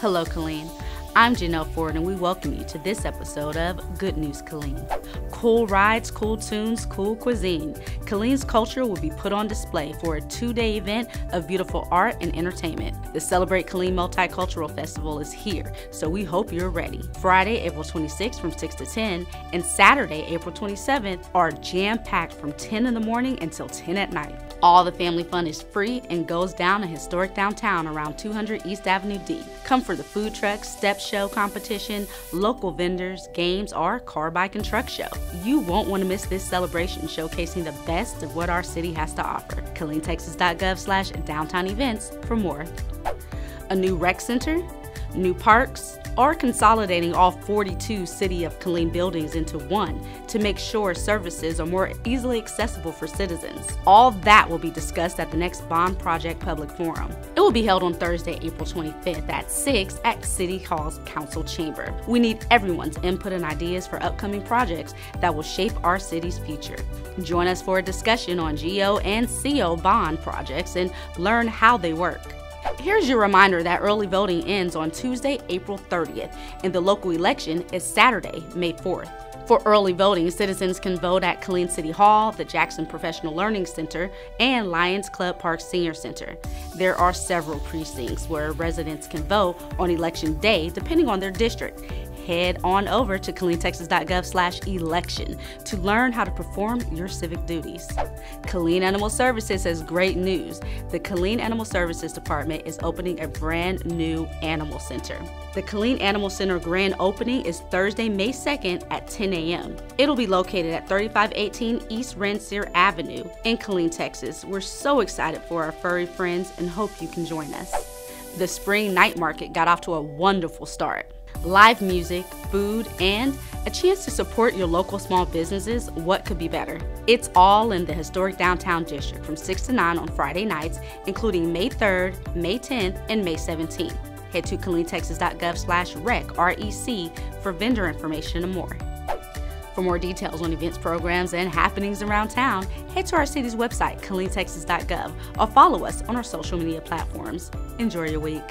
Hello, Killeen. I'm Janelle Ford, and we welcome you to this episode of Good News Killeen. Cool rides, cool tunes, cool cuisine. Killeen's culture will be put on display for a two day event of beautiful art and entertainment. The Celebrate Killeen Multicultural Festival is here, so we hope you're ready. Friday, April 26th from 6 to 10, and Saturday, April 27th are jam packed from 10 in the morning until 10 at night. All the family fun is free and goes down in historic downtown around 200 East Avenue D. Come for the food truck, step show competition, local vendors, games, or car, bike, and truck show. You won't want to miss this celebration showcasing the best of what our city has to offer. KilleenTexas.gov slash downtown events for more. A new rec center, new parks, or consolidating all 42 City of Killeen buildings into one to make sure services are more easily accessible for citizens. All that will be discussed at the next Bond Project Public Forum. Will be held on Thursday, April 25th at 6 at City Hall's Council Chamber. We need everyone's input and ideas for upcoming projects that will shape our city's future. Join us for a discussion on GO and CO bond projects and learn how they work. Here's your reminder that early voting ends on Tuesday, April 30th, and the local election is Saturday, May 4th. For early voting, citizens can vote at Killeen City Hall, the Jackson Professional Learning Center, and Lions Club Park Senior Center. There are several precincts where residents can vote on election day depending on their district head on over to KilleenTexas.gov slash election to learn how to perform your civic duties. Killeen Animal Services has great news. The Killeen Animal Services Department is opening a brand new animal center. The Killeen Animal Center grand opening is Thursday, May 2nd at 10 a.m. It'll be located at 3518 East Rancier Avenue in Killeen, Texas. We're so excited for our furry friends and hope you can join us. The spring night market got off to a wonderful start live music, food, and a chance to support your local small businesses, what could be better? It's all in the historic downtown district from 6 to 9 on Friday nights, including May 3rd, May 10th, and May 17th. Head to KilleenTexas.gov slash rec, R-E-C, for vendor information and more. For more details on events, programs, and happenings around town, head to our city's website, KilleenTexas.gov, or follow us on our social media platforms. Enjoy your week.